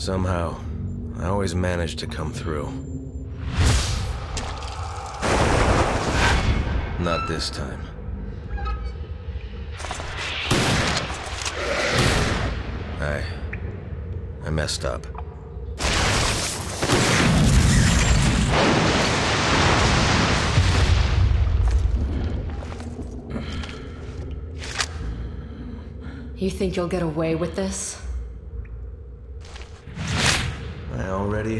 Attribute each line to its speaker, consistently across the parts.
Speaker 1: Somehow, I always manage to come through. Not this time. I... I messed up.
Speaker 2: You think you'll get away with this?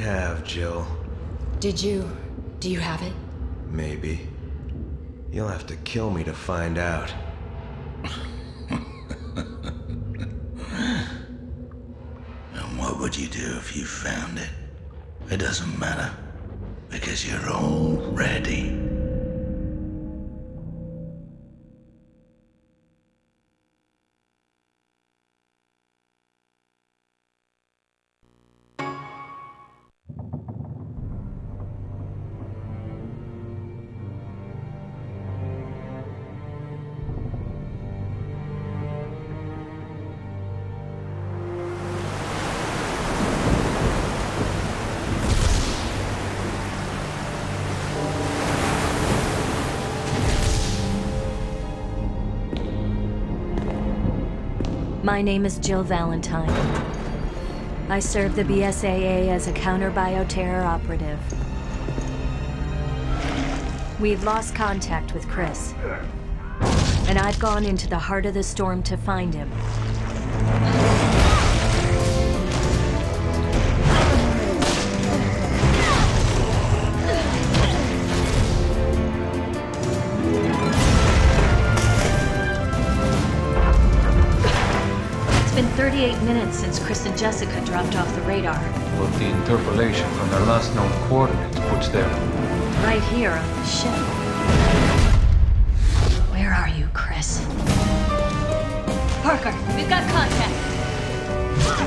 Speaker 1: Have, Jill.
Speaker 2: Did you... do you have it?
Speaker 1: Maybe. You'll have to kill me to find out.
Speaker 3: And what would you do if you found it? It doesn't matter. Because you're already.
Speaker 4: My name is Jill Valentine. I serve the BSAA as a counter-bioterror operative. We've lost contact with Chris. And I've gone into the heart of the storm to find him. It's been 38 minutes since Chris and Jessica dropped off the radar.
Speaker 5: But the interpolation from their last known coordinates puts them
Speaker 4: Right here on the ship. Where are you, Chris? Parker, we've got contact.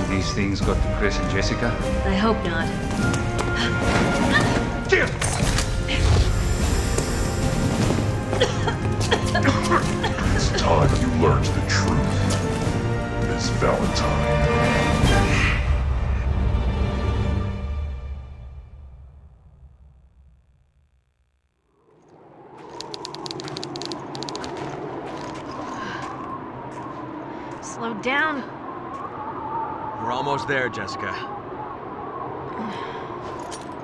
Speaker 5: These things got to Chris and Jessica?
Speaker 4: I hope not.
Speaker 6: It's time you learned the truth, Miss Valentine.
Speaker 4: Slow down.
Speaker 1: We're almost there, Jessica.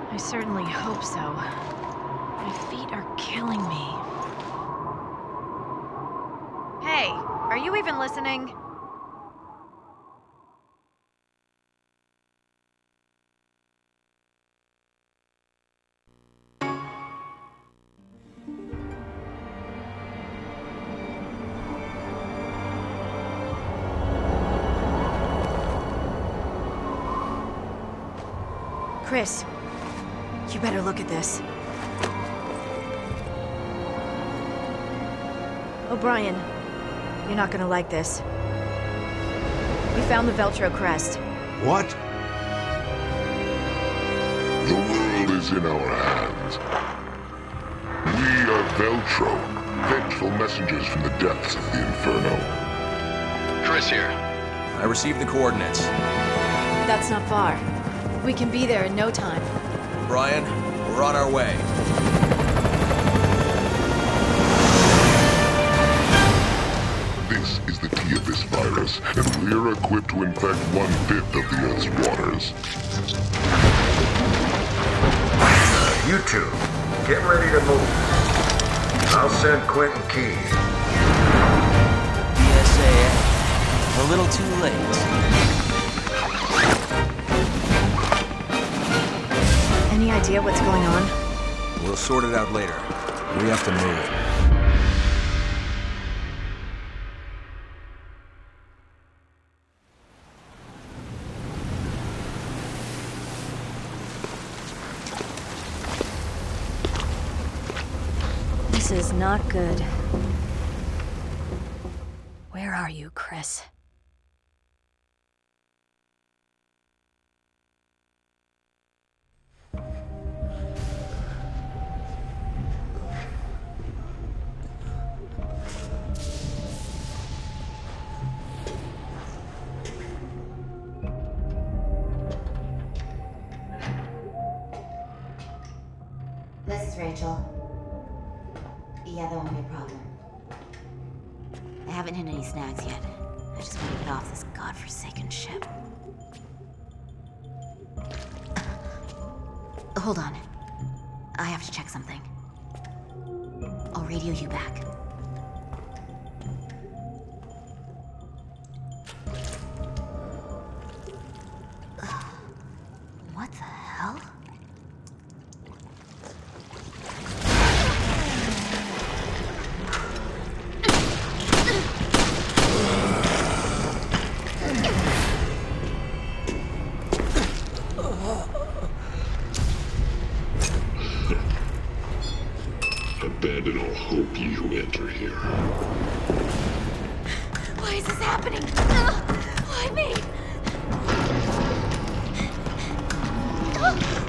Speaker 4: I certainly hope so. My feet are killing me.
Speaker 7: Hey, are you even listening? Chris, you better look at this. O'Brien, you're not gonna like this. We found the Veltro crest.
Speaker 6: What? The world is in our hands. We are Veltro, vengeful messengers from the depths of the Inferno.
Speaker 8: Chris here. I received the coordinates.
Speaker 7: That's not far. We can be there in no time.
Speaker 8: Brian, we're on our way.
Speaker 6: This is the T-Abyss virus, and we're equipped to infect one-fifth of the Earth's waters.
Speaker 9: You two, get ready to move. I'll send Quint and Keith.
Speaker 10: BSAA. A little too late.
Speaker 7: Any idea what's going on?
Speaker 8: We'll sort it out later. We have to move.
Speaker 4: This is not good. Where are you, Chris?
Speaker 11: Rachel. Yeah, that won't be a problem. I haven't hit any snags yet. I just want to get off this godforsaken ship. Hold on. I have to check something. I'll radio you back.
Speaker 6: Abandon all hope, ye who enter here.
Speaker 11: Why is this happening? Ugh, why me? Stay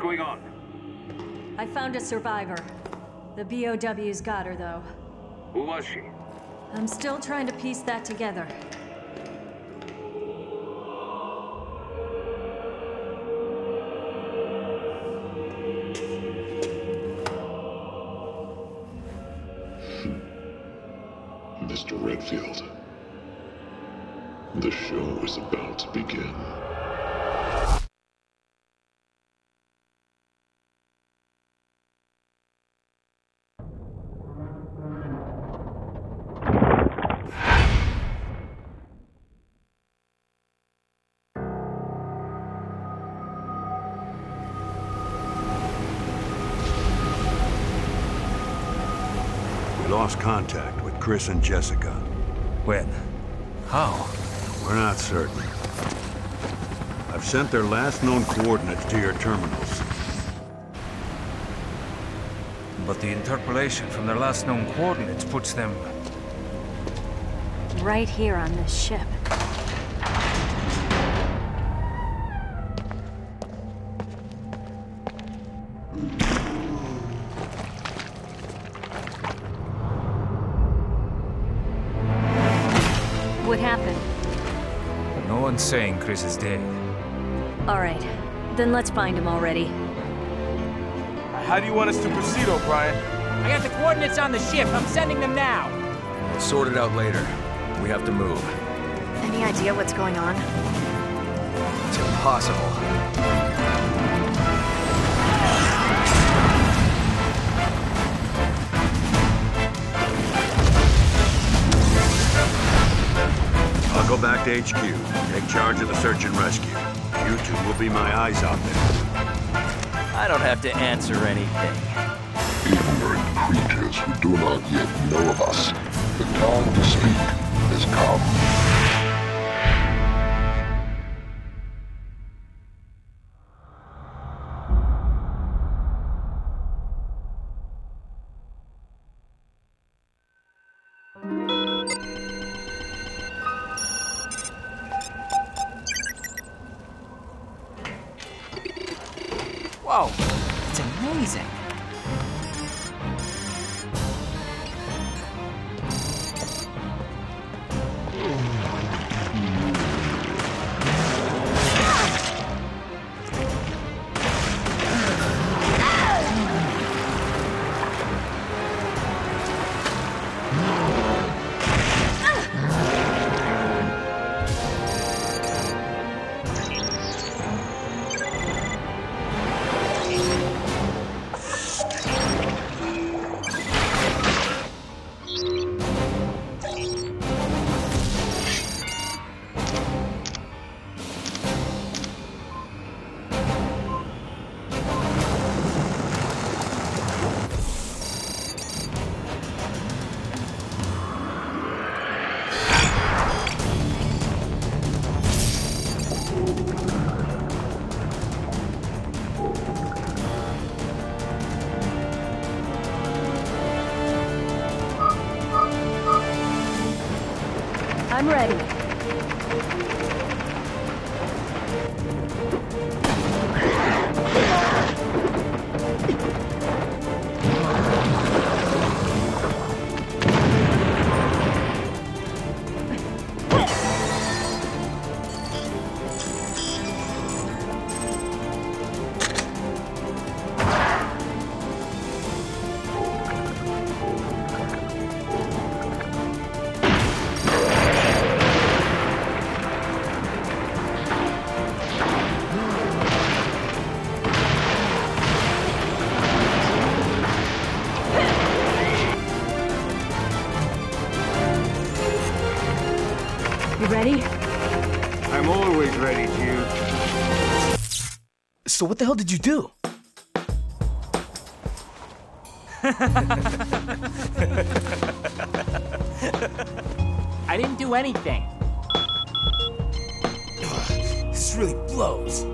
Speaker 12: going on?
Speaker 4: I found a survivor. The BOW's got her, though.
Speaker 12: Who was she?
Speaker 4: I'm still trying to piece that together.
Speaker 13: Lost contact with Chris and Jessica.
Speaker 5: When? How?
Speaker 13: We're not certain. I've sent their last known coordinates to your terminals.
Speaker 5: But the interpolation from their last known coordinates puts them...
Speaker 4: Right here on this ship.
Speaker 5: One's saying Chris is dead.
Speaker 4: All right, then let's find him already.
Speaker 8: How do you want us to proceed, O'Brien?
Speaker 10: I got the coordinates on the ship. I'm sending them now.
Speaker 8: We'll sort it out later. We have to move.
Speaker 7: Any idea what's going on?
Speaker 8: It's impossible.
Speaker 13: Go back to HQ, take charge of the search and rescue. You two will be my eyes out there.
Speaker 10: I don't have to answer anything.
Speaker 6: Ignorant creatures who do not yet know of us. The time to speak has come.
Speaker 14: amazing.
Speaker 15: So what the hell did you do?
Speaker 14: I didn't do anything.
Speaker 15: This really blows.